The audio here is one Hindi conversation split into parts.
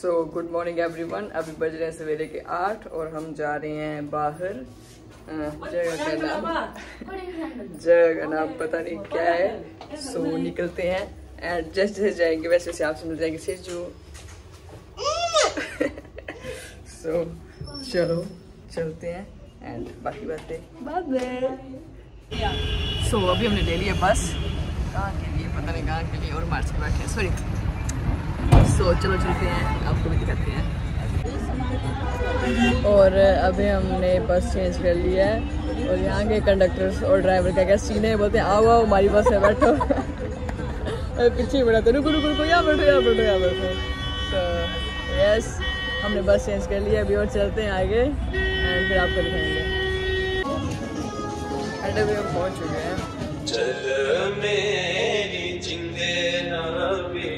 सो गुड मॉर्निंग एवरीवन अभी बज रहे हैं सवेरे के आठ और हम जा रहे हैं बाहर। जगह का नाम जगह का नाम पता नहीं क्या है। सो so, निकलते हैं एंड जैसे जैसे जाएँगे वैसे वैसे आपसे मिल जाएँगे। सेजू सो so, चलो चलते हैं एंड बाकी बातें। बाद में सो अभी हमने ले लिया बस। कहाँ के लिए? पता नहीं कहाँ के लिए और मार्च के बैठे सॉरी सो चलो चलते हैं। आपको भी दिखाते हैं। और अभी हमने बस चेंज कर लिया है। और यहाँ के कंडक्टर और ड्राइवर का क्या सीन है? बोलते हैं आओ आओ हमारी बस है बैठो। और पीछे बढ़ा तो रुको रुको रुको यहाँ बैठो यहाँ बैठो यहाँ बैठो। तो यस हमने बस चेंज कर लिया अभी और चलते हैं आगे। एंड फिर आपको दिखाएँगे। एंड अभी हम पहुँच चुके हैं। चल मेरी जिंदे नबी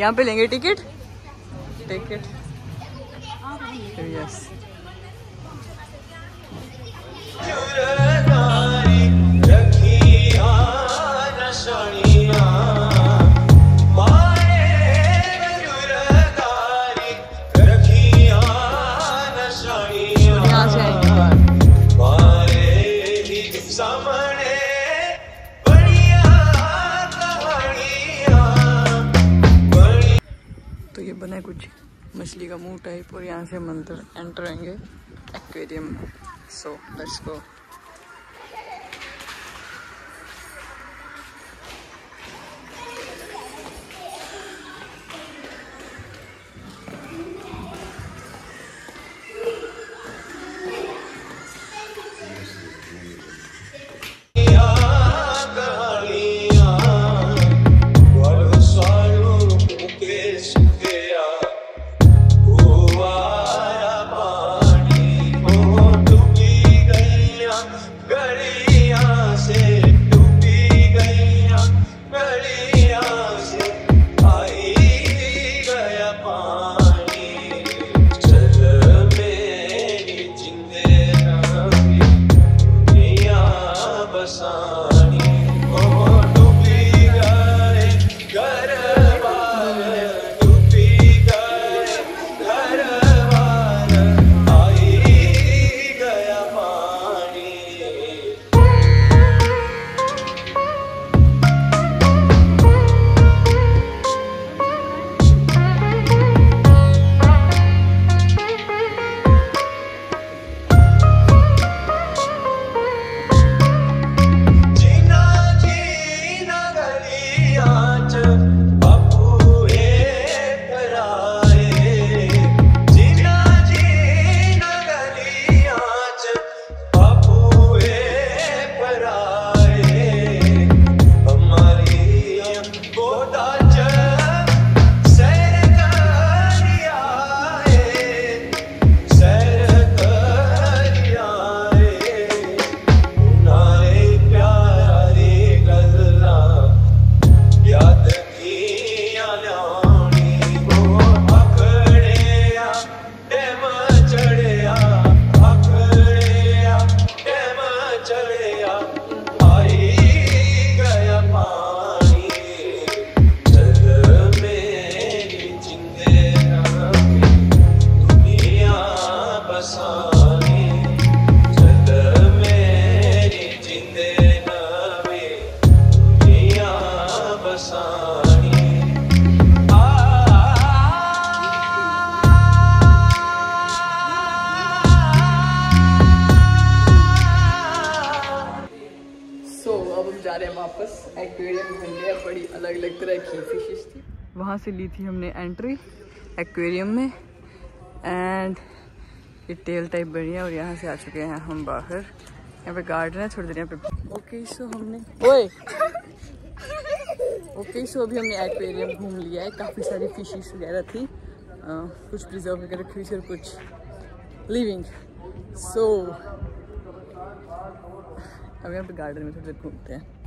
यहाँ पे लेंगे टिकट? टिकट। यस चुरगारी बना है कुछ? मछली का मुँह टाइप और यहाँ से हम अंदर एंटर आएँगे। एक्वेरियम सो लेट्स गो वापस एक्वेरियम घूमने बड़ी अलग अलग तरह की फिशेस थी। वहाँ से ली थी हमने एंट्री एक्वेरियम में एंड ये टेल टाइप बनी है और यहाँ से आ चुके हैं हम बाहर। यहाँ पे गार्डन है थोड़ी देर यहाँ पे। ओके सो हमने ओए! ओके सो अभी हमने एक्वेरियम घूम लिया है काफ़ी सारी फिशेस वगैरह थी। अ, कुछ प्रिजर्व करके रखी हुई थी और कुछ लिविंग सो अब यहाँ पे गार्डन में थोड़ी देर घूमते हैं।